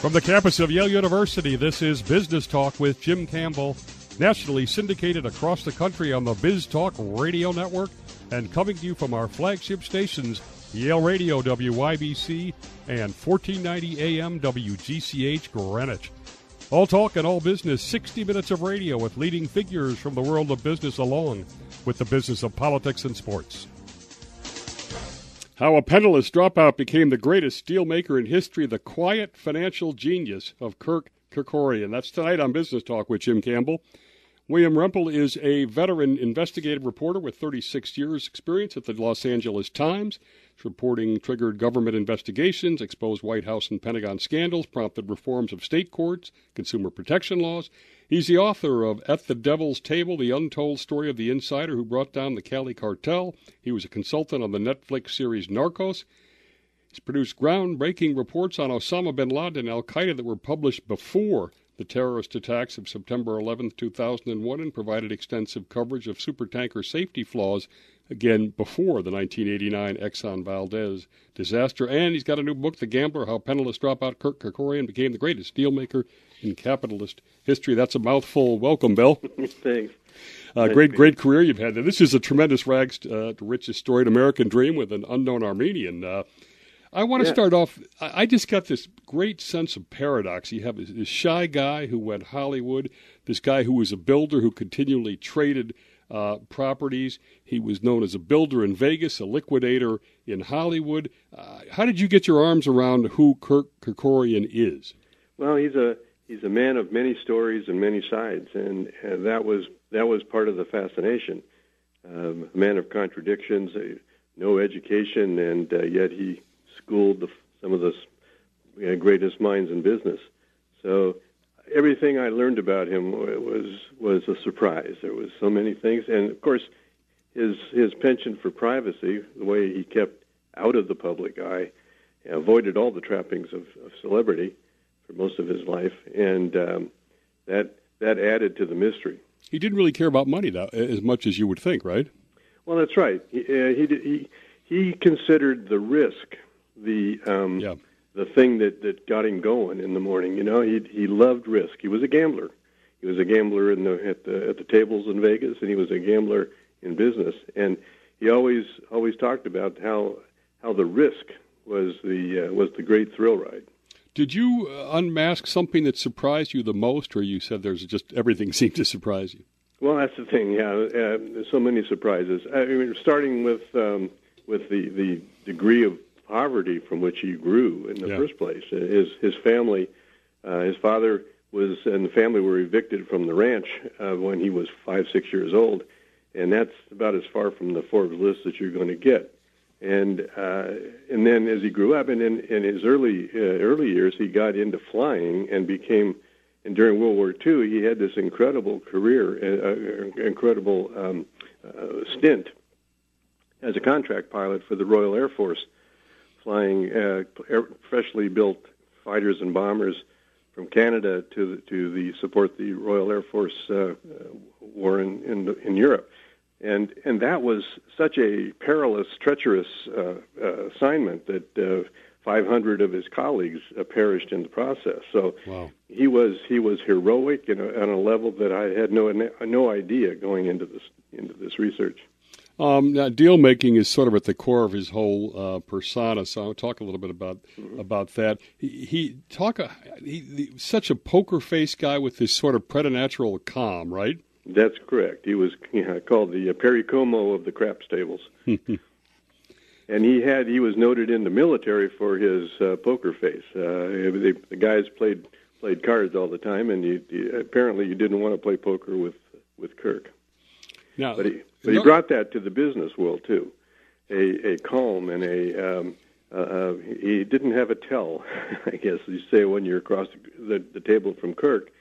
From the campus of Yale University, this is Business Talk with Jim Campbell, nationally syndicated across the country on the Biz Talk Radio Network and coming to you from our flagship stations, Yale Radio WYBC and 1490 AM WGCH Greenwich. All talk and all business, 60 minutes of radio with leading figures from the world of business along with the business of politics and sports. How a penniless dropout became the greatest dealmaker in history, the quiet financial genius of Kirk Kerkorian. That's tonight on Business Talk with Jim Campbell. William Rempel is a veteran investigative reporter with 36 years' experience at the Los Angeles Times. His reporting triggered government investigations, exposed White House and Pentagon scandals, prompted reforms of state courts, consumer protection laws, He's the author of At the Devil's Table, the untold story of the insider who brought down the Cali cartel. He was a consultant on the Netflix series Narcos. He's produced groundbreaking reports on Osama bin Laden and Al Qaeda that were published before the terrorist attacks of September 11, 2001, and provided extensive coverage of supertanker safety flaws, again, before the 1989 Exxon Valdez disaster. And he's got a new book, The Gambler How Penniless Dropout Kirk Kerkorian Became the Greatest Dealmaker in capitalist history. That's a mouthful. Welcome, Bill. Thanks. Uh, great, great career you've had. This is a tremendous rags uh, to riches story, an American dream with an unknown Armenian. Uh, I want to yeah. start off. I, I, just got this great sense of paradox. You have this, shy guy who went Hollywood, this guy who was a builder who continually traded uh, properties. He was known as a builder in Vegas, a liquidator in Hollywood. Uh, how did you get your arms around who Kirk Kerkorian is? Well, he's a he's a man of many stories and many sides, and, and that was that was part of the fascination. Um, a man of contradictions, uh, no education, and uh, yet he schooled the, some of the know, greatest minds in business. So everything I learned about him was was a surprise. There was so many things, and of course, his his penchant for privacy, the way he kept out of the public eye, avoided all the trappings of, of celebrity for most of his life, and um, that that added to the mystery. He didn't really care about money though, as much as you would think, right? Well, that's right. He uh, he, he he considered the risk the um, yeah. The thing that that got him going in the morning. You know, he he loved risk. He was a gambler. He was a gambler in the at the at the tables in Vegas, and he was a gambler in business. And he always always talked about how how the risk was the uh, was the great thrill ride. Did you uh, unmask something that surprised you the most, or you said there's just everything seemed to surprise you? Well, that's the thing. Yeah, uh, there's so many surprises. I mean, starting with um, with the the degree of poverty from which he grew in the yeah. first place. Uh, his his family, uh, his father was and the family were evicted from the ranch uh, when he was five six years old, and that's about as far from the Forbes list that you're going to get and uh, and then as he grew up, and in, in his early uh, early years, he got into flying and became. And during World War II, he had this incredible career, uh, uh, incredible um, uh, stint as a contract pilot for the Royal Air Force, flying uh, air, freshly built fighters and bombers from Canada to the, to the support the Royal Air Force uh, uh, war in, in in Europe and and that was such a perilous, treacherous uh, uh, assignment that uh, 500 of his colleagues uh, perished in the process. So wow. he was he was heroic a, on a level that I had no no idea going into this into this research. Um, now, deal making is sort of at the core of his whole uh, persona. So I'll talk a little bit about mm-hmm. about that. He, he talk a, he, he, such a poker face guy with this sort of preternatural calm, right? That's correct. He was you know, called the uh, Perry Como of the craps tables. and he had he was noted in the military for his uh, poker face. Uh, they, the guys played played cards all the time, and you, apparently you didn't want to play poker with with Kirk. No, but he but no, he brought that to the business world too, a a calm and a. Um, uh, uh, he didn't have a tell, I guess you say when you're across the, the, table from Kirk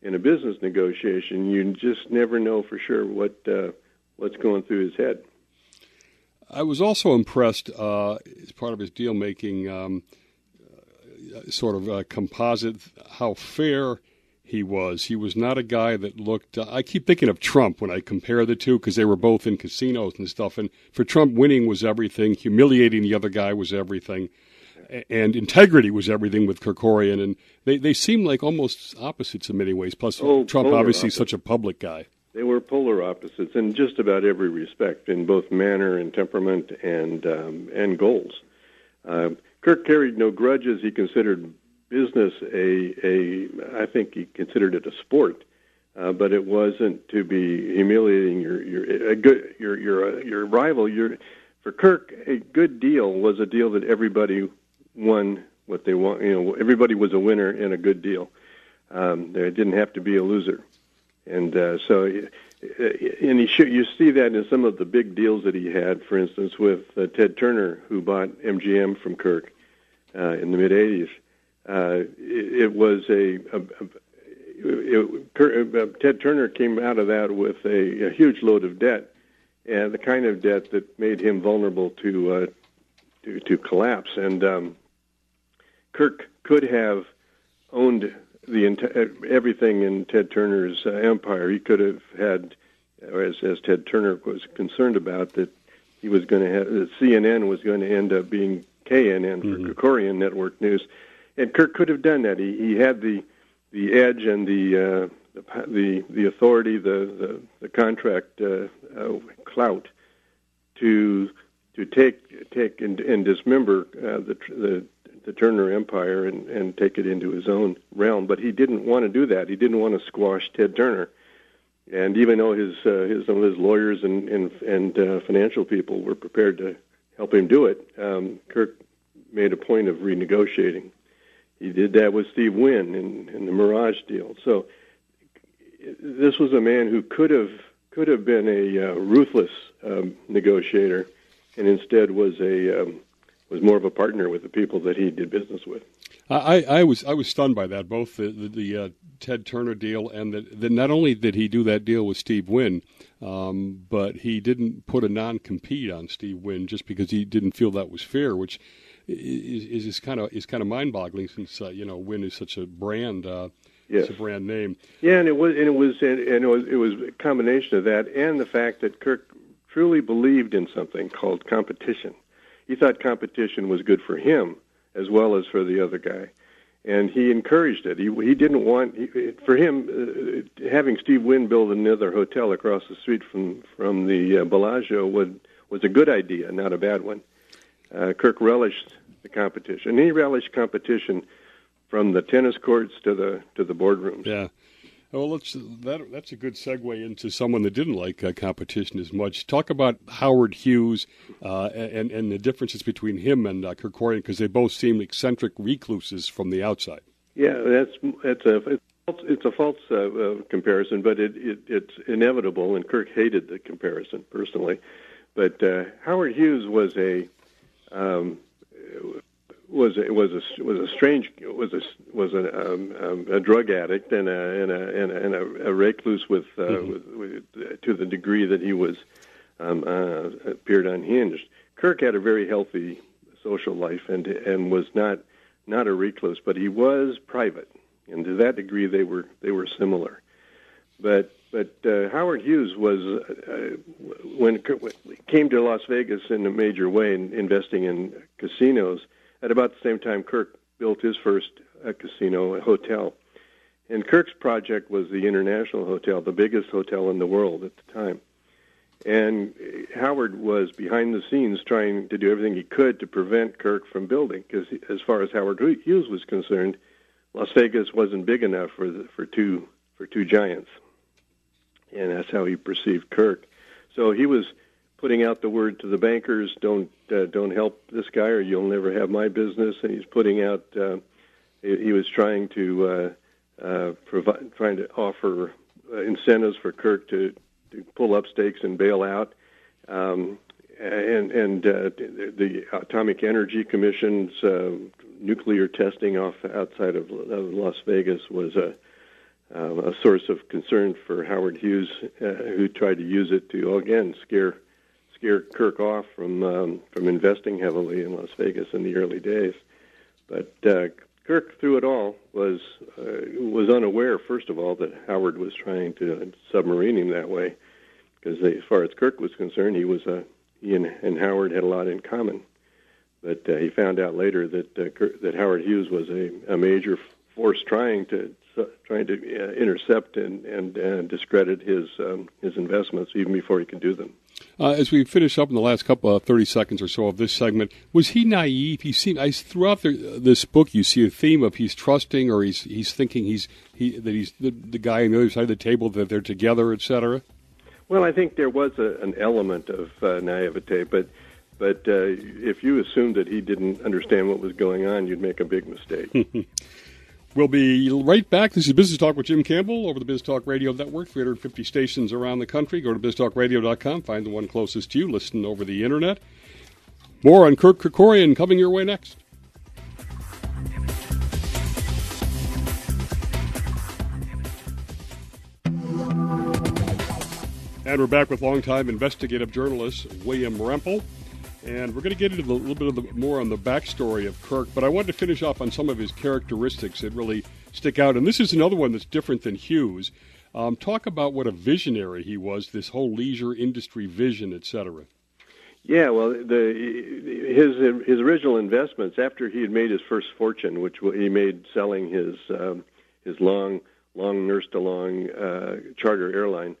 in a business negotiation, you just never know for sure what uh, what's going through his head. I was also impressed uh, as part of his deal making, um, uh, sort of a composite, how fair he was. He was not a guy that looked. Uh, I keep thinking of Trump when I compare the two because they were both in casinos and stuff. And for Trump, winning was everything. Humiliating the other guy was everything. and integrity was everything with Kerkorian, and they they seem like almost opposites in many ways. Plus, oh, Trump obviously opposites. such a public guy. They were polar opposites in just about every respect, in both manner and temperament and um, and goals. Uh, Kirk carried no grudges. He considered business a a I think he considered it a sport, uh, but it wasn't to be humiliating your your a good your your uh, your rival. Your for Kirk, a good deal was a deal that everybody won what they want. You know, everybody was a winner in a good deal. Um, there didn't have to be a loser. And uh, so, and he sh- you see that in some of the big deals that he had. For instance, with uh, Ted Turner, who bought MGM from Kirk uh, in the mid '80s. Uh, it, it was a, a, a it, uh, Ted Turner came out of that with a, a huge load of debt, and the kind of debt that made him vulnerable to uh, to, to collapse. And um, Kirk could have owned the everything in Ted Turner's uh, empire. He could have had, as as Ted Turner was concerned about, that he was going to have that CNN was going to end up being KNN mm-hmm. for Kerkorian Network News, and Kirk could have done that. He he had the the edge and the uh, the, the the authority, the the, the contract uh, uh, clout to to take take and, and dismember uh, the the the Turner Empire and, and take it into his own realm. But he didn't want to do that. He didn't want to squash Ted Turner. And even though his, uh, his some of his lawyers and and, and uh, financial people were prepared to help him do it, um, Kirk made a point of renegotiating. He did that with Steve Wynn in, in the Mirage deal. So this was a man who could have could have been a uh, ruthless um, negotiator, and instead was a um, was more of a partner with the people that he did business with. I, I was I was stunned by that, both the the, the uh, Ted Turner deal and that not only did he do that deal with Steve Wynn, um, but he didn't put a non compete on Steve Wynn just because he didn't feel that was fair, which is is kind of is kind of mind boggling since uh, you know Wynn is such a brand. Uh, Yes. It's a brand name. Yeah, and it was and it was and it was it was a combination of that and the fact that Kirk truly believed in something called competition he thought competition was good for him as well as for the other guy, and he encouraged it. He he didn't want he, for him uh, having Steve Wynn build another hotel across the street from from the uh, Bellagio would was a good idea, not a bad one. Uh, Kirk relished the competition. He relished competition from the tennis courts to the to the boardrooms. Yeah. Well, let's, that, that's a good segue into someone that didn't like uh, competition as much. Talk about Howard Hughes uh, and, and the differences between him and uh, Kerkorian because they both seem eccentric recluses from the outside. Yeah, that's that's a it's a false uh, uh, comparison, but it, it, it's inevitable. And Kirk hated the comparison personally, but uh, Howard Hughes was a um, was a, was a was a strange was a was a, um, um, a drug addict and a and a and a, and a, a recluse with, uh, mm-hmm. with, with to the degree that he was um, uh, appeared unhinged. Kirk had a very healthy social life and and was not not a recluse, but he was private, and to that degree they were they were similar. But but uh, Howard Hughes was uh, when came to Las Vegas in a major way, in investing in casinos at about the same time, Kirk built his first uh, casino, hotel. And Kirk's project was the International Hotel, the biggest hotel in the world at the time. And Howard was behind the scenes trying to do everything he could to prevent Kirk from building, because as far as Howard Hughes was concerned, Las Vegas wasn't big enough for the, for two for two giants, and that's how he perceived Kirk. So he was putting out the word to the bankers, don't uh, don't help this guy, or you'll never have my business. And he's putting out. Uh, he, was trying to uh, uh, provide, trying to offer uh, incentives for Kirk to, to pull up stakes and bail out. Um, and and uh, the, the Atomic Energy Commission's uh, nuclear testing off outside of, of Las Vegas was a uh, a source of concern for Howard Hughes, uh, who tried to use it to again scare scared Kirk off from um, from investing heavily in Las Vegas in the early days. But uh, Kirk, through it all, was uh, was unaware, first of all, that Howard was trying to submarine him that way, because as far as Kirk was concerned, he was a he and, and Howard had a lot in common. but uh, he found out later that uh, that Howard Hughes was a, a major force trying to trying to uh, intercept and and, and discredit his um, his investments even before he could do them. Uh, as we finish up in the last couple of thirty seconds or so of this segment, was he naive? He seemed I, throughout the, this book, you see a theme of he's trusting or he's he's thinking he's he that he's the, the guy on the other side of the table that they're together, etc. Well, I think there was a, an element of uh, naivete, but but uh, if you assumed that he didn't understand what was going on, you'd make a big mistake. We'll be right back. This is Business Talk with Jim Campbell over the Biz Talk Radio Network, 350 stations around the country. Go to biztalkradio.com, find the one closest to you, listen over the internet. More on Kirk Kerkorian coming your way next. And we're back with longtime investigative journalist William Rempel. And we're going to get into a little bit of the, more on the backstory of Kirk, but I wanted to finish off on some of his characteristics that really stick out. And this is another one that's different than Hughes. Um, talk about what a visionary he was, this whole leisure industry vision, etc. Yeah, well, the his his original investments after he had made his first fortune, which he made selling his um, his long long nursed along uh, charter airline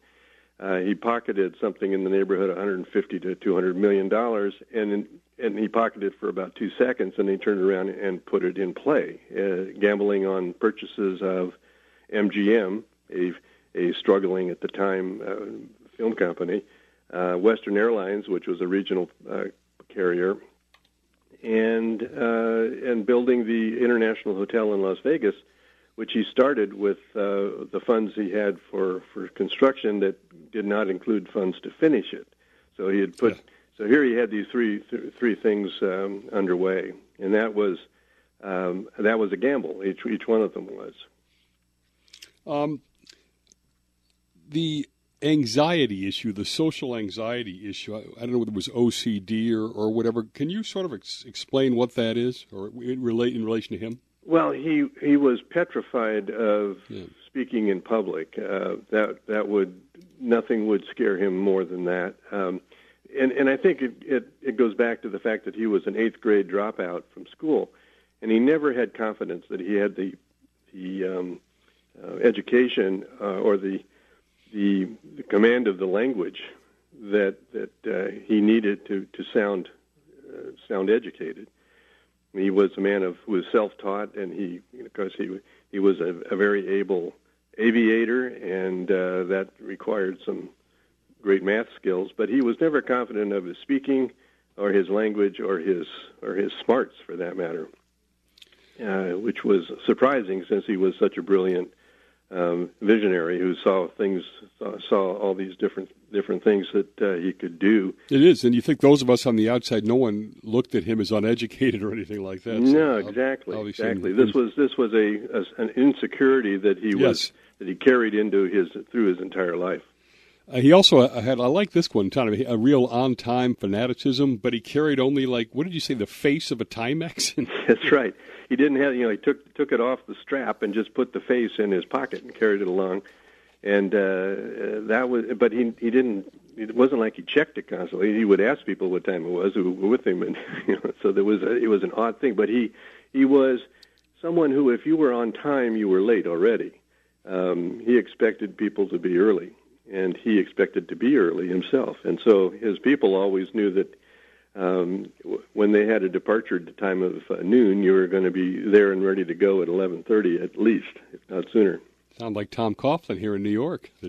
uh, he pocketed something in the neighborhood of 150 to 200 million dollars, and and he pocketed for about two seconds, and he turned around and put it in play, uh, gambling on purchases of MGM, a a struggling at the time uh, film company, uh, Western Airlines, which was a regional uh, carrier, and uh, and building the International Hotel in Las Vegas which he started with uh, the funds he had for, for construction that did not include funds to finish it. So he had put. Yeah. So here he had these three th- three things um, underway, and that was um, that was a gamble. Each each one of them was. Um, the anxiety issue, the social anxiety issue. I, I, don't know whether it was OCD or, or whatever. Can you sort of ex- explain what that is, or relate in relation to him? Well, he he was petrified of yeah. speaking in public. Uh, that that would nothing would scare him more than that. Um, and and I think it, it it goes back to the fact that he was an eighth grade dropout from school, and he never had confidence that he had the the um, uh, education uh, or the, the the command of the language that that uh, he needed to to sound uh, sound educated. He was a man of who was self-taught, and he, of course, he he was a, a very able aviator, and uh, that required some great math skills. But he was never confident of his speaking, or his language, or his or his smarts, for that matter, uh, which was surprising since he was such a brilliant um, visionary who saw things, saw, saw, all these different different things that uh, he could do. It is, and you think those of us on the outside, no one looked at him as uneducated or anything like that. So no, exactly, exactly. This was this was a, a, an insecurity that he yes. was that he carried into his through his entire life. Uh, he also uh, had, I like this one, Tom, a real on time fanaticism, but he carried only like, what did you say, the face of a Timex? That's right he didn't have you know he took took it off the strap and just put the face in his pocket and carried it along. And uh, that was but he he didn't it wasn't like he checked it constantly. He would ask people what time it was who were with him and you know so there was a, it was an odd thing. But he he was someone who if you were on time you were late already. Um, he expected people to be early and he expected to be early himself. And so his people always knew that um, when they had a departure at the time of uh, noon, you were going to be there and ready to go at 11:30 at least, if not sooner. Sound like Tom Coughlin here in New York, the,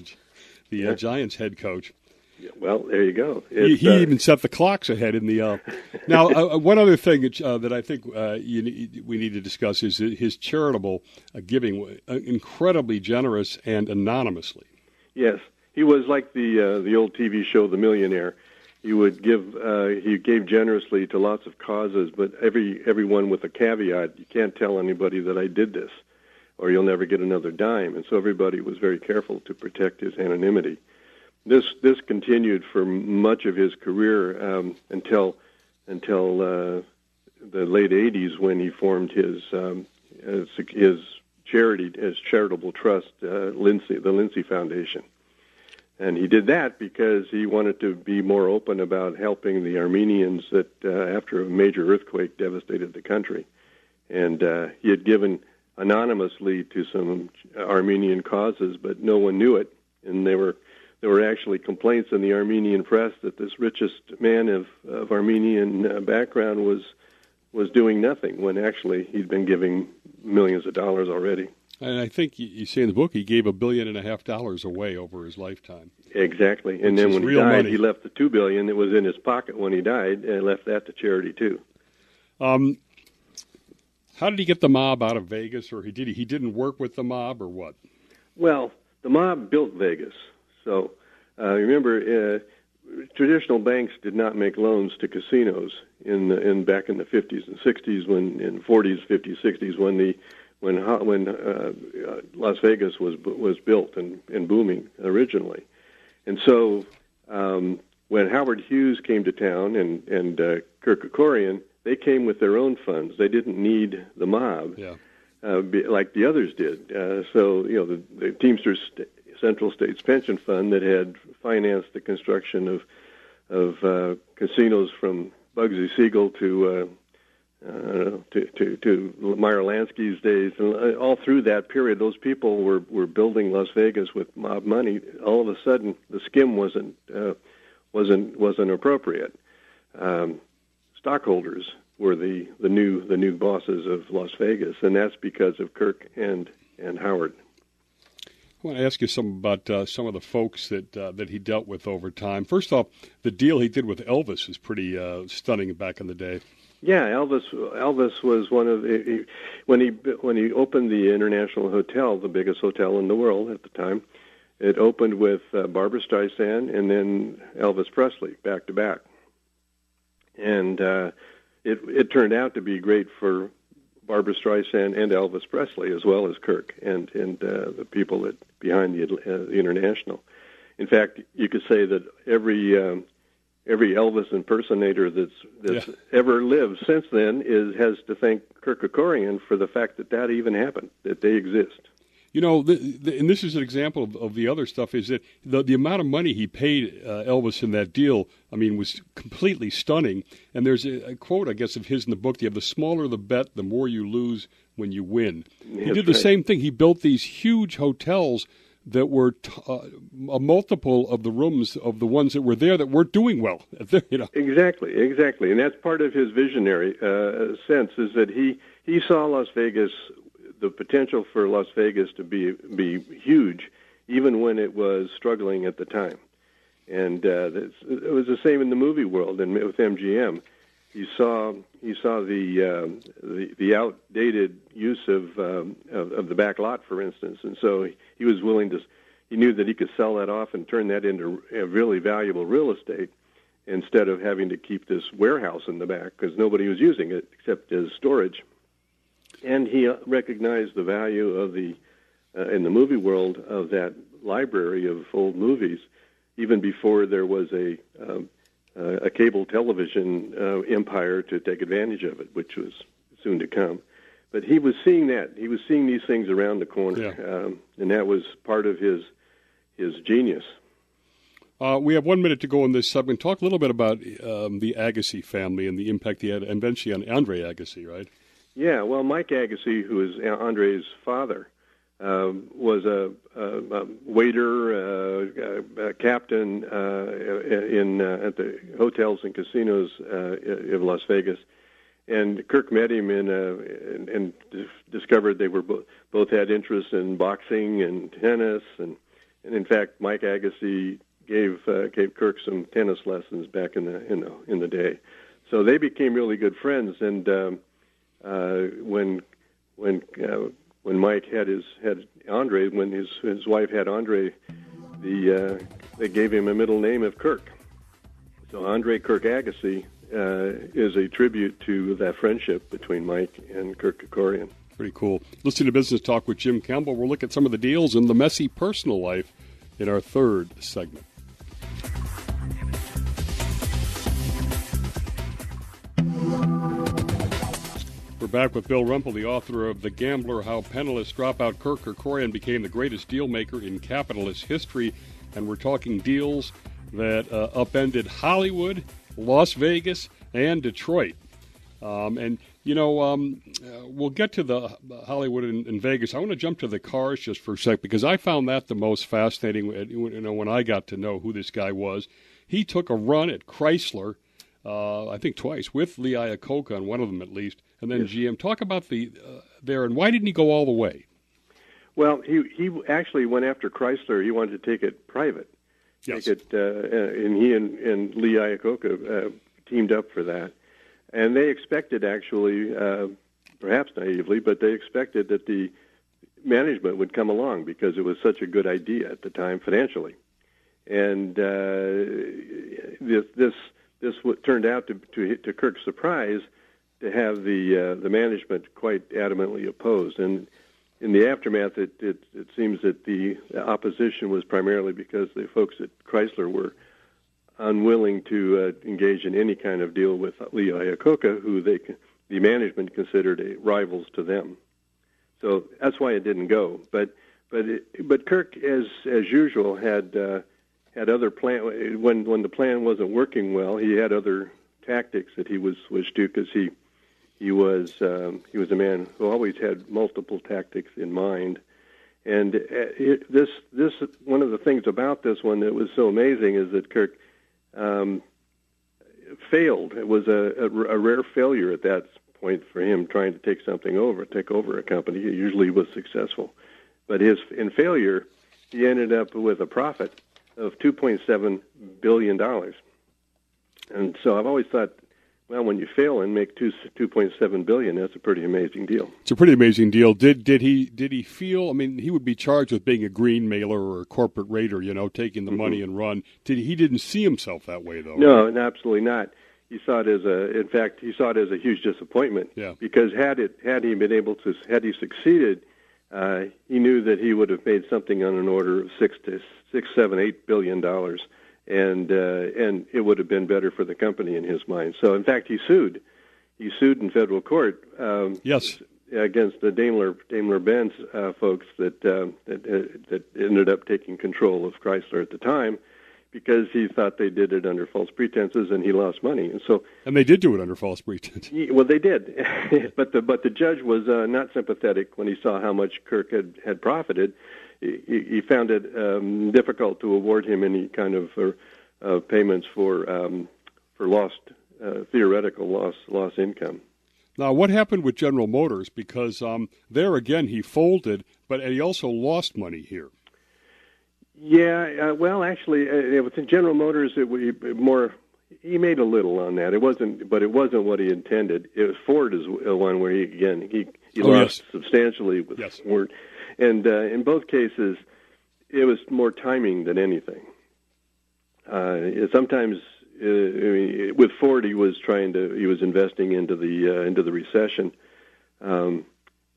the uh, yeah. uh, Giants head coach. Yeah, well, there you go. He, he uh, even set the clocks ahead in the. Uh, now, uh, one other thing that I think you, we need to discuss is his charitable giving, incredibly generous and anonymously. Yes, he was like the the old TV show The Millionaire he would give uh, he gave generously to lots of causes, but every everyone with a caveat: you can't tell anybody that I did this, or you'll never get another dime. And so everybody was very careful to protect his anonymity. This this continued for much of his career um, until until uh, the late '80s when he formed his um, his charity, his charitable trust, uh, Lincy, the Lincy Foundation and he did that because he wanted to be more open about helping the Armenians that uh, after a major earthquake devastated the country, and uh, he had given anonymously to some Armenian causes, but no one knew it, and they were there were actually complaints in the Armenian press that this richest man of, of Armenian uh, background was was doing nothing when actually he'd been giving millions of dollars already. And I think you see in the book he gave a billion and a half dollars away over his lifetime. Exactly, and then when he died, money. he left the two billion that was in his pocket when he died, and left that to charity too. Um, how did he get the mob out of Vegas, or he did he, he didn't work with the mob, or what? Well, the mob built Vegas. So uh, remember, uh, traditional banks did not make loans to casinos in the, in back in the 50s and 60s when in 40s, 50s, 60s when the when when uh, uh, Las Vegas was was built and, and booming originally, and so um, when Howard Hughes came to town and and uh, Kirk Kerkorian, they came with their own funds. They didn't need the mob. Yeah. Uh, be, like the others did. Uh, so you know the, the Teamsters Central States Pension Fund that had financed the construction of of uh, casinos from Bugsy Siegel to uh, uh, to, to, to Meyer Lansky's days, and uh, all through that period, those people were, were building Las Vegas with mob money. All of a sudden, the skim wasn't uh, wasn't wasn't appropriate. Um, stockholders were the, the new the new bosses of Las Vegas, and that's because of Kirk and and Howard. I want to ask you some about uh, some of the folks that uh, that he dealt with over time. First off, the deal he did with Elvis was pretty uh, stunning back in the day. Yeah, Elvis. Elvis was one of the, when he when he opened the International Hotel, the biggest hotel in the world at the time. It opened with uh, Barbra Streisand and then Elvis Presley back to back, and uh, it it turned out to be great for Barbra Streisand and Elvis Presley, as well as Kirk and and uh, the people that behind the, uh, the International. In fact, you could say that every um, every Elvis impersonator that's that's yeah. ever lived since then is has to thank Kirk Kerkorian for the fact that that even happened, that they exist. You know, the, the, and this is an example of, of, the other stuff. Is that the the amount of money he paid uh, Elvis in that deal? I mean, was completely stunning. And there's a, a, quote, I guess, of his in the book. You have the smaller the bet, the more you lose when you win. That's he did the right. same thing. He built these huge hotels that were t- uh, a multiple of the rooms of the ones that were there that weren't doing well. you know. Exactly, exactly, and that's part of his visionary uh, sense is that he he saw Las Vegas the potential for Las Vegas to be be huge, even when it was struggling at the time. And uh, it was the same in the movie world and with MGM. He saw he saw the uh, the, the outdated use of, um, of of the back lot, for instance, and so he was willing to. He knew that he could sell that off and turn that into a really valuable real estate instead of having to keep this warehouse in the back because nobody was using it except as storage and he uh, recognized the value of the uh, in the movie world of that library of old movies, even before there was a um, uh, a cable television uh, empire to take advantage of it, which was soon to come. But he was seeing that he was seeing these things around the corner, yeah. um, and that was part of his his genius. Uh, we have one minute to go on this segment. Talk a little bit about um, the Agassi family and the impact he had, eventually on Andre Agassi, right? Yeah, well, Mike Agassi, who is Andre's father, uh, was a, a, a waiter, uh, a captain uh, in uh, at the hotels and casinos uh, of Las Vegas. And Kirk met him in, uh, and, and discovered they were bo- both had interest in boxing and tennis, and, and in fact, Mike Agassi gave gave Kirk some tennis lessons back in the in the in the day. So they became really good friends, and um, uh, when when uh, when Mike had his had Andre, when his his wife had Andre, the uh, they gave him a middle name of Kirk. So Andre Kirk Agassi uh, is a tribute to that friendship between Mike and Kirk Kerkorian. Pretty cool. Listening to Business Talk with Jim Campbell, we'll look at some of the deals in the messy personal life in our third segment. Back with Bill Rempel, the author of The Gambler How Penniless Dropout Kirk Kerkorian Became the Greatest Dealmaker in Capitalist History. And we're talking deals that uh, upended Hollywood, Las Vegas, and Detroit. Um, and, you know, um, uh, we'll get to the Hollywood and, and, Vegas. I want to jump to the cars just for a sec because I found that the most fascinating. You know, when I got to know who this guy was, he took a run at Chrysler, uh, I think twice, with Lee Iacocca on one of them at least and then. GM. Talk about the uh, there and why didn't he go all the way? Well, he he actually went after Chrysler. He wanted to take it private. Yes. Take it, uh, and he and, and Lee Iacocca uh, teamed up for that. And they expected, actually, uh, perhaps naively, but they expected that the management would come along because it was such a good idea at the time financially. And uh, this this this turned out to to, to Kirk's surprise to have the uh, the management quite adamantly opposed. And in the aftermath, it, it it seems that the opposition was primarily because the folks at Chrysler were unwilling to uh, engage in any kind of deal with Lee Iacocca, who they the management considered a rivals to them. So that's why it didn't go. But but it, but Kirk, as as usual, had uh, had other plan when when the plan wasn't working well. He had other tactics that he was was to because he he was um, he was a man who always had multiple tactics in mind, and uh, it, this this one of the things about this one that was so amazing is that Kirk um, failed. It was a, a, a rare failure at that point for him trying to take something over, take over a company. He usually was successful, but his in failure, he ended up with a profit of 2.7 billion dollars. And so I've always thought well, when you fail and make two two point seven billion, that's a pretty amazing deal. It's a pretty amazing deal. Did did he did he feel? I mean, he would be charged with being a green mailer or a corporate raider, you know, taking the mm-hmm. money and run. Did he didn't see himself that way though? No, right? absolutely not. He saw it as a, in fact, he saw it as a huge disappointment. Yeah. Because had it had he been able to had he succeeded, uh, he knew that he would have made something on an order of six to six, seven, eight billion dollars and uh, and it would have been better for the company in his mind. So, in fact, he sued. He sued in federal court. Um, yes. Against the Daimler Daimler Benz uh, folks that uh, that uh, that ended up taking control of Chrysler at the time, because he thought they did it under false pretenses and he lost money. And so And they did do it under false pretenses. Well, they did. but the but the judge was uh, not sympathetic when he saw how much Kirk had had profited he, he found it um, difficult to award him any kind of uh, uh, payments for um, for lost uh, theoretical loss loss income. Now, what happened with General Motors? Because um, there again, he folded, but he also lost money here. Yeah, uh, well, actually, uh, with General Motors, it was more. He made a little on that. It wasn't, but it wasn't what he intended. It was Ford is one where he again he he oh, lost yes. substantially with yes. Ford. And uh, in both cases, it was more timing than anything. Uh, sometimes uh, with Ford, he was trying to he was investing into the uh, into the recession, um,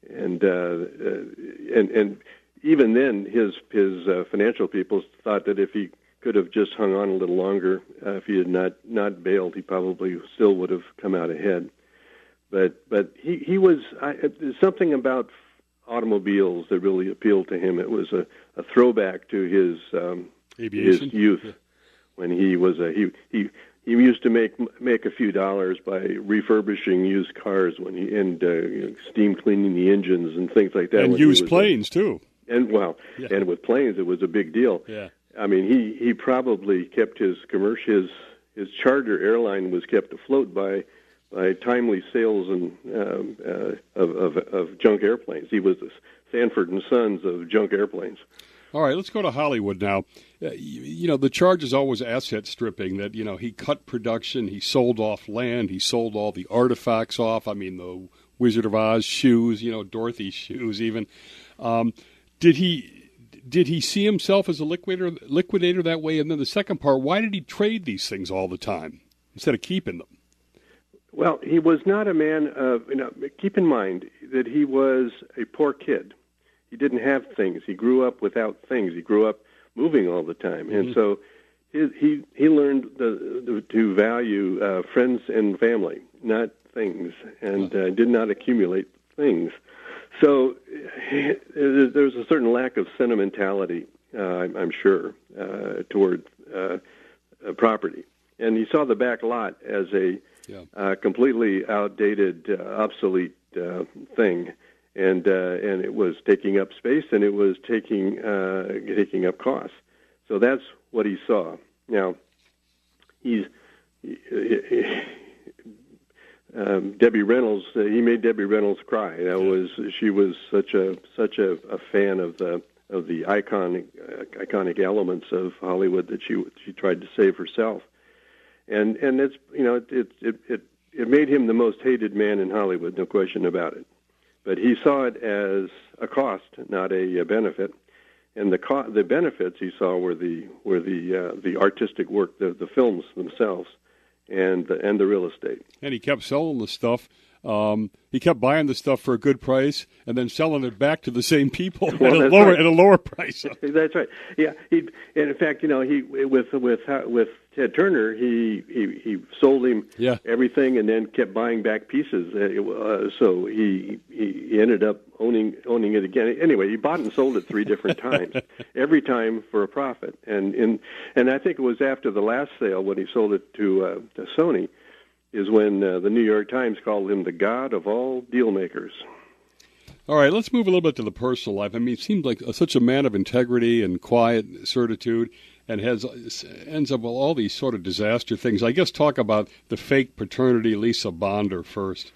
and uh, uh, and and even then, his his uh, financial people thought that if he could have just hung on a little longer, uh, if he had not not bailed, he probably still would have come out ahead. But but he he was I, something about automobiles that really appealed to him. It was a, a throwback to his um, his youth yeah. when he was a he he he used to make make a few dollars by refurbishing used cars when he and uh, you know, steam cleaning the engines and things like that. And used planes a, too. And well, yeah. and with planes it was a big deal. Yeah. I mean, he he probably kept his commercial his his charter airline was kept afloat by by timely sales and um, uh, of, of, of junk airplanes. He was the Sanford and Sons of junk airplanes. All right, let's go to Hollywood now. Uh, you, you, know, the charge is always asset stripping. That you know he cut production, he sold off land, he sold all the artifacts off. I mean, the Wizard of Oz shoes, you know, Dorothy's shoes, even. Um, did he? Did he see himself as a liquidator, liquidator that way? And then the second part, why did he trade these things all the time instead of keeping them? Well, he was not a man of, you know, keep in mind that he was a poor kid. He didn't have things. He grew up without things. He grew up moving all the time. Mm-hmm. And so his, he, he learned the, the, to value uh, friends and family, not things and uh, did not accumulate things. So there's a certain lack of sentimentality, uh, I'm sure, uh, toward uh, property. And he saw the back lot as a yeah. uh, completely outdated, uh, obsolete uh, thing, and uh, and it was taking up space and it was taking uh, taking up costs. So that's what he saw. Now, he's. He, he, um, Debbie Reynolds, uh, he made Debbie Reynolds cry. That was she was such a such a, a fan of the of the iconic uh, iconic elements of Hollywood that she she tried to save herself, and and it's you know it it it it made him the most hated man in Hollywood, no question about it. But he saw it as a cost, not a, a benefit, and the co- the benefits he saw were the were the uh, the artistic work, the the films themselves and the, and the real estate. And he kept selling the stuff. Um, he kept buying the stuff for a good price and then selling it back to the same people well, at a lower right. at a lower price. that's right. Yeah, he and in fact, you know, he with with with Ted Turner, he he, he sold him yeah. everything and then kept buying back pieces. Uh, so he, he he ended up owning owning it again. Anyway, he bought and sold it three different times, every time for a profit. And in and I think it was after the last sale when he sold it to uh, to Sony, is when uh, the New York Times called him the god of all deal makers. All right, let's move a little bit to the personal life. I mean, he seemed like such a man of integrity and quiet certitude and has ends up with all these sort of disaster things. I guess talk about the fake paternity, Lisa Bonder first.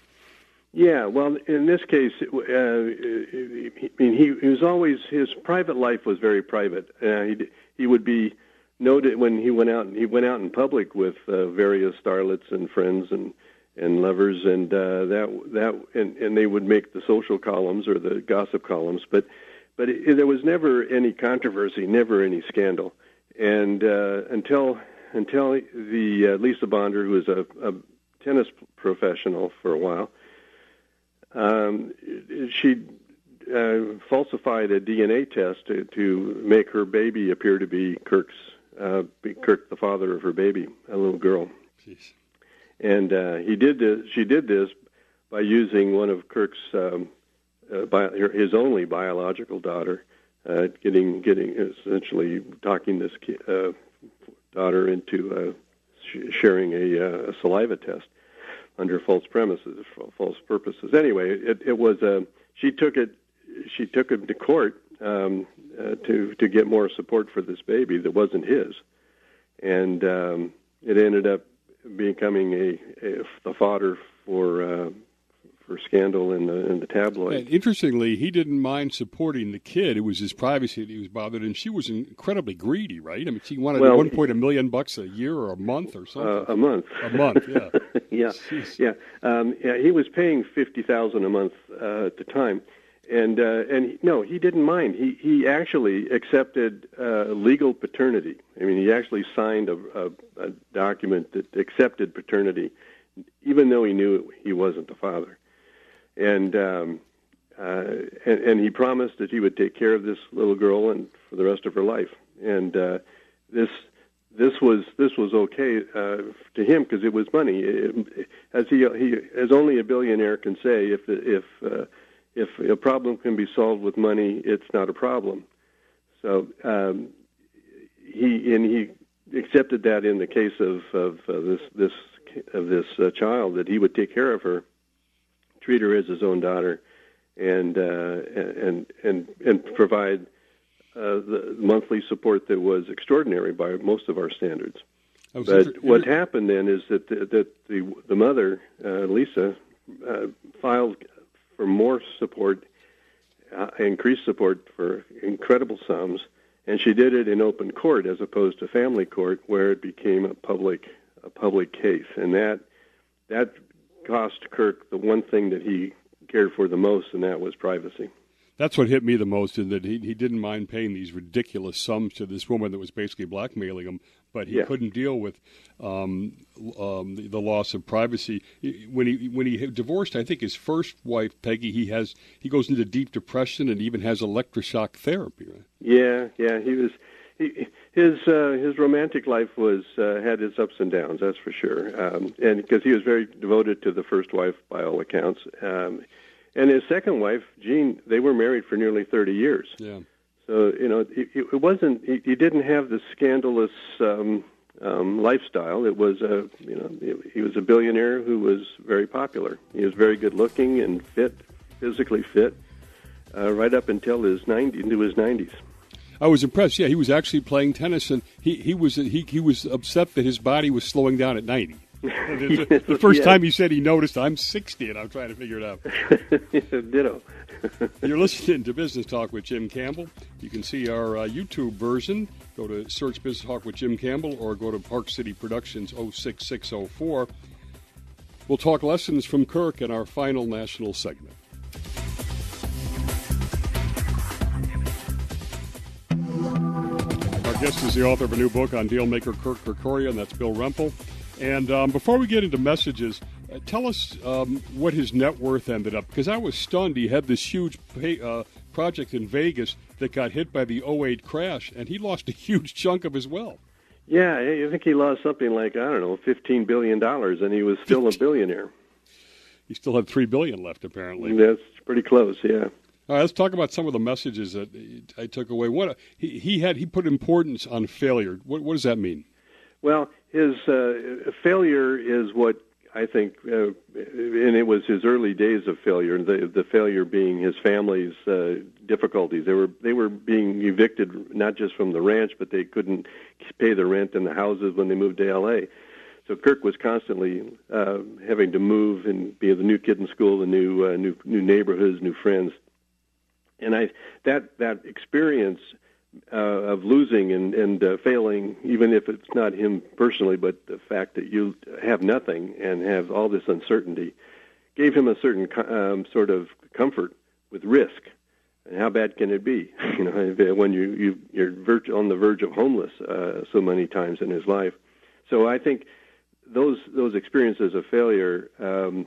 Yeah, well, in this case, uh, I mean, he, he was always his private life was very private. Uh, he he would be noted when he went out. He went out in public with uh, various starlets and friends and and lovers, and uh, that that and, and they would make the social columns or the gossip columns. But but it, there was never any controversy, never any scandal and uh, until until the uh, Lisa Bonder, who was a, a tennis professional for a while, um, she uh, falsified a DNA test to, to make her baby appear to be Kirk's uh, Kirk, the father of her baby, a little girl. Jeez. And uh, he did this. She did this by using one of Kirk's um, uh, bi- his only biological daughter uh, getting getting essentially talking this uh, daughter into uh, sh- sharing a, uh, a saliva test under false premises, false purposes. Anyway, it, it was uh, she took it she took him to court um, to to get more support for this baby that wasn't his, and um, it ended up becoming a, a the fodder for for scandal in the in the tabloid. And interestingly, he didn't mind supporting the kid. It was his privacy that he was bothered, and she was incredibly greedy, right? I mean, she wanted well, at one point a million bucks a year or a month or something. Uh, a month. A month, yeah. yeah, Jeez. yeah, um, yeah. He was paying fifty thousand a month uh, at the time. And uh, and no, he didn't mind. He he actually accepted uh, legal paternity. I mean, he actually signed a, a, a document that accepted paternity, even though he knew he wasn't the father and um, uh, and, and he promised that he would take care of this little girl and for the rest of her life. And uh, this this was this was okay uh, to him because it was money. It, as he he as only a billionaire can say, if if uh, if a problem can be solved with money, it's not a problem. So um, he and he accepted that in the case of of uh, this this of this uh, child that he would take care of her treat her as his own daughter, and uh, and and and provide uh, the monthly support that was extraordinary by most of our standards. But inter- what happened then is that the, that the the mother uh, Lisa uh, filed for more support, uh, increased support for incredible sums, and she did it in open court as opposed to family court, where it became a public a public case, and that that cost Kirk the one thing that he cared for the most, and that was privacy. That's what hit me the most, in that he, he didn't mind paying these ridiculous sums to this woman that was basically blackmailing him, but he yeah. couldn't deal with um, um, the, the, loss of privacy. When he when he divorced, I think his first wife Peggy, he has he goes into deep depression and even has electroshock therapy. Right? Yeah, yeah, he was he, his uh, his romantic life was uh, had its ups and downs, that's for sure. Um, and because he was very devoted to the first wife, by all accounts, um, and his second wife, Jean, they were married for nearly thirty years. Yeah. So you know, it, it wasn't. He, he didn't have the scandalous um, um, lifestyle. It was a you know he was a billionaire who was very popular. He was very good looking and fit, physically fit, uh, right up until his 90 into his nineties. I was impressed. Yeah, he was actually playing tennis, and he, he was he, he was upset that his body was slowing down at ninety. the, the first time he said he noticed, I'm 60, and I'm trying to figure it out. Ditto. You're listening to Business Talk with Jim Campbell. You can see our uh, YouTube version. Go to search Business Talk with Jim Campbell or go to Park City Productions 06604. We'll talk lessons from Kirk in our final national segment. Guest is the author of a new book on dealmaker Kirk Kerkorian. That's Bill Rempel. And um, before we get into messages, uh, tell us um, what his net worth ended up because I was stunned. He had this huge pay, uh, project in Vegas that got hit by the 08 crash, and he lost a huge chunk of his wealth. Yeah, I think he lost something like I don't know, fifteen billion dollars, and he was still a billionaire. He still had three billion left, apparently. That's pretty close, yeah. All right, let's talk about some of the messages that I took away. What he, he had, he put importance on failure. What, what does that mean? Well, his uh, failure is what I think, uh, and it was his early days of failure. The the failure being his family's uh, difficulties. They were they were being evicted not just from the ranch, but they couldn't pay the rent in the houses when they moved to L.A. So Kirk was constantly uh, having to move and be the new kid in school, the new uh, new new neighborhoods, new friends, and I that that experience uh, of losing and, and uh, failing, even if it's not him personally, but the fact that you have nothing and have all this uncertainty, gave him a certain um, sort of comfort with risk. And how bad can it be? You know, when you, you you're on the verge of homeless uh, so many times in his life. So I think those those experiences of failure um,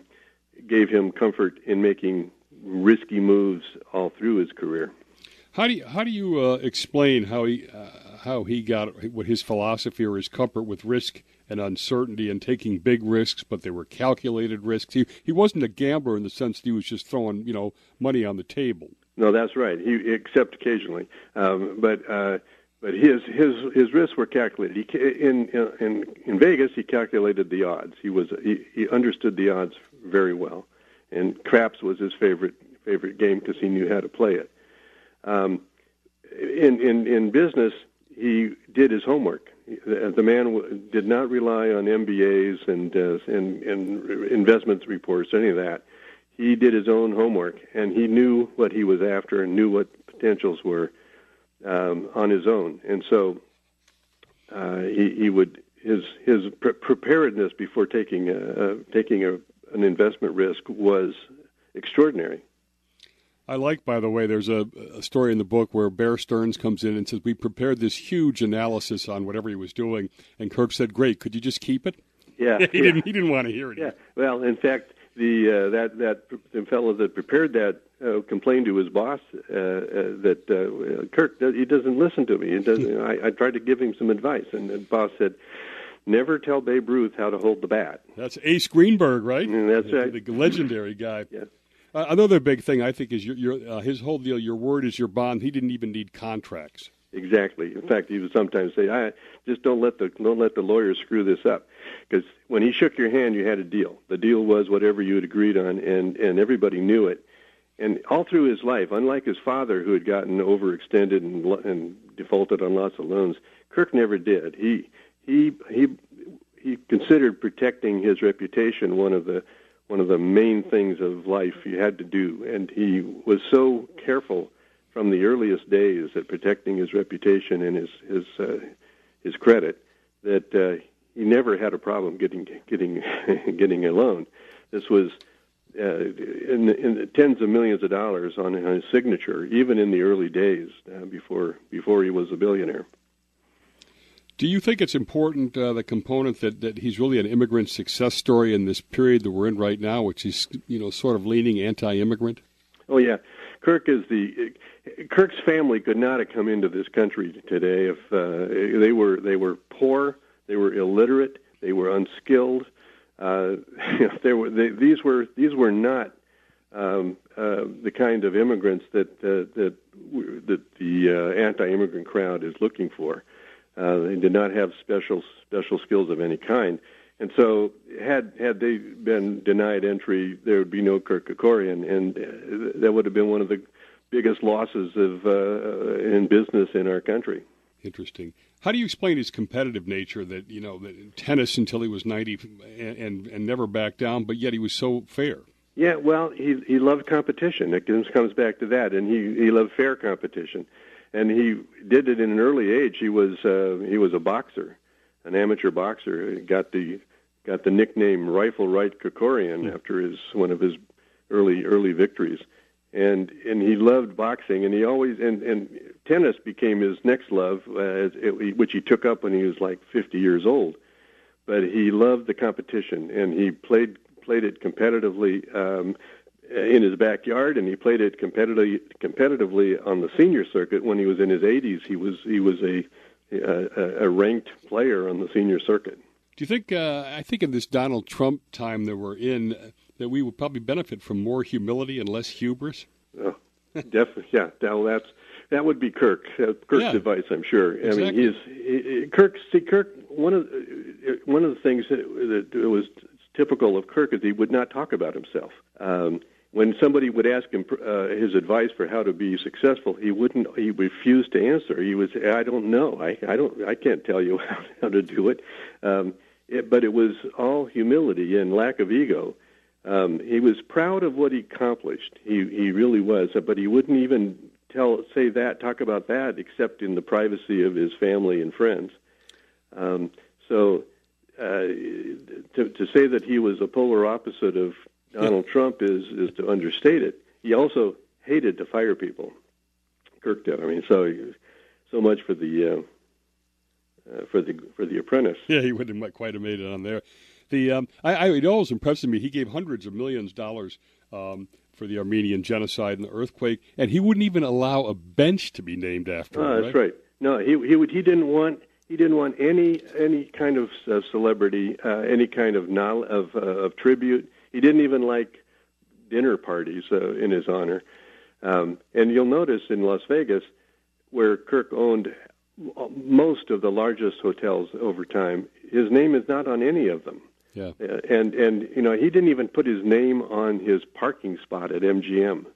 gave him comfort in making risky moves all through his career. How do you, how do you uh, explain how he uh, how he got what his philosophy or his comfort with risk and uncertainty and taking big risks, but they were calculated risks. He he wasn't a gambler in the sense that he was just throwing you know money on the table. No, that's right. He except occasionally, um, but. Uh, but his his his risks were calculated. He, in in in Vegas, he calculated the odds. He was he, he understood the odds very well, and craps was his favorite favorite game because he knew how to play it. Um, in, in, in business, he did his homework. The man did not rely on MBAs and, uh, and, and reports, any of that. He did his own homework, and he knew what he was after and knew what potentials were um, on his own. And so uh, he, he would his his pre- preparedness before taking a, taking a, an investment risk was extraordinary. I like, by the way, there's a, a, story in the book where Bear Stearns comes in and says, We prepared this huge analysis on whatever he was doing. And Kirk said, Great, could you just keep it? Yeah. he, yeah. Didn't, he didn't want to hear it. Yeah. Well, in fact, the uh, that that the fellow that prepared that uh, complained to his boss uh, uh, that uh, Kirk he doesn't listen to me. He doesn't. I, I tried to give him some advice, and the boss said, "Never tell Babe Ruth how to hold the bat." That's Ace Greenberg, right? And that's right. The legendary guy. yes. Uh, another big thing I think is your, your uh, his whole deal. Your word is your bond. He didn't even need contracts. Exactly. In fact, he would sometimes say, "I just don't let the don't let the lawyers screw this up," because when he shook your hand, you had a deal. The deal was whatever you had agreed on, and and everybody knew it. And all through his life, unlike his father, who had gotten overextended and, and defaulted on lots of loans, Kirk never did. He he he he considered protecting his reputation one of the one of the main things of life you had to do. And he was so careful from the earliest days at protecting his reputation and his his uh, his credit that uh, he never had a problem getting getting getting a loan. This was uh, in, in tens of millions of dollars on, his signature, even in the early days uh, before before he was a billionaire. Do you think it's important uh, the component that, that he's really an immigrant success story in this period that we're in right now, which is you know sort of leaning anti-immigrant? Oh yeah, Kirk is the Kirk's family could not have come into this country today if uh, they were they were poor, they were illiterate, they were unskilled. Uh, there were they, these were these were not um, uh, the kind of immigrants that uh, that that the uh, anti-immigrant crowd is looking for. Uh, they did not have special special skills of any kind, and so had had they been denied entry, there would be no Kirk Kerkorian, and uh, that would have been one of the biggest losses of uh, in business in our country. Interesting. How do you explain his competitive nature? That you know, that tennis until he was ninety and, and and never backed down, but yet he was so fair. Yeah, well, he he loved competition. It comes back to that, and he he loved fair competition, and he did it in an early age. He was uh, he was a boxer, an amateur boxer. He got the got the nickname Rifle Right Kerkorian mm. after his one of his early early victories, and and he loved boxing, and he always and and tennis became his next love, uh, it, which he took up when he was like 50 years old. But he loved the competition, and he played played it competitively um, in his backyard, and he played it competitively competitively on the senior circuit. When he was in his 80s, he was he was a a, a ranked player on the senior circuit. Do you think? Uh, I think in this Donald Trump time that we're in, uh, that we would probably benefit from more humility and less hubris. Oh, definitely, yeah. Well, that's that would be Kirk. Uh, Kirk's yeah. advice, I'm sure. Exactly. I mean, he's he, Kirk. See, Kirk. One of uh, one of the things that, that was typical of Kirk is he would not talk about himself. Um, when somebody would ask him uh, his advice for how to be successful, he wouldn't. He refused to answer. He say, "I don't know. I, I don't. I can't tell you how, how to do it." Um, it. But it was all humility and lack of ego. Um, he was proud of what he accomplished. He he really was. But he wouldn't even tell say that talk about that except in the privacy of his family and friends. Um, so uh, to, to say that he was a polar opposite of Donald Trump is is to understate it. He also hated to fire people. Kirk did. I mean, so so much for the uh, uh, for the for the Apprentice. Yeah, he wouldn't have quite have made it on there. The um, I, I it always impressed me. He gave hundreds of millions of dollars um, for the Armenian genocide and the earthquake, and he wouldn't even allow a bench to be named after him. Oh, that's right? right. No, he he would he didn't want he didn't want any any kind of uh, celebrity, uh, any kind of knowledge, of uh, of tribute. He didn't even like dinner parties uh, in his honor. Um, and you'll notice in Las Vegas, where Kirk owned most of the largest hotels over time, his name is not on any of them. Yeah. Uh, and and you know he didn't even put his name on his parking spot at MGM.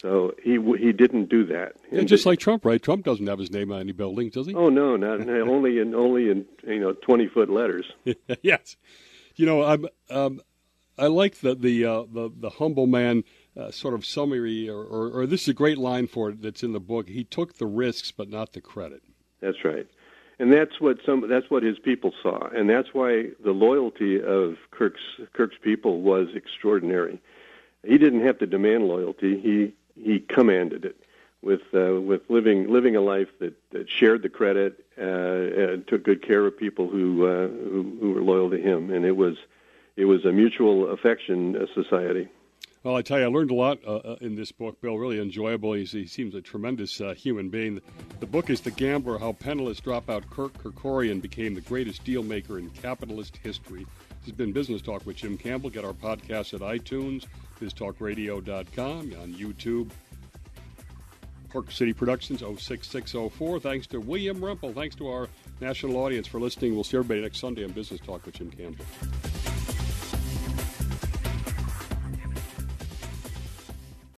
So he he didn't do that. And just like Trump, right? Trump doesn't have his name on any buildings, does he? Oh no, not only in only in you know twenty foot letters. yes, you know I'm um, I like the the uh, the, the humble man uh, sort of summary, or, or, or this is a great line for it that's in the book. He took the risks, but not the credit. That's right, and that's what some that's what his people saw, and that's why the loyalty of Kirk's Kirk's people was extraordinary. He didn't have to demand loyalty. He he commanded it with uh, with living living a life that, that shared the credit uh, and took good care of people who, uh, who who were loyal to him, and it was it was a mutual affection uh, society. Well, I tell you, I learned a lot uh, uh, in this book, Bill. Really enjoyable. He's, he seems a tremendous uh, human being. The book is The Gambler How Penniless Dropout Kirk Kerkorian Became the Greatest Deal Maker in Capitalist History. This has been Business Talk with Jim Campbell. Get our podcast at iTunes, biztalkradio.com, on YouTube. Park City Productions 06604. Thanks to William Rempel. Thanks to our national audience for listening. We'll see everybody next Sunday on Business Talk with Jim Campbell.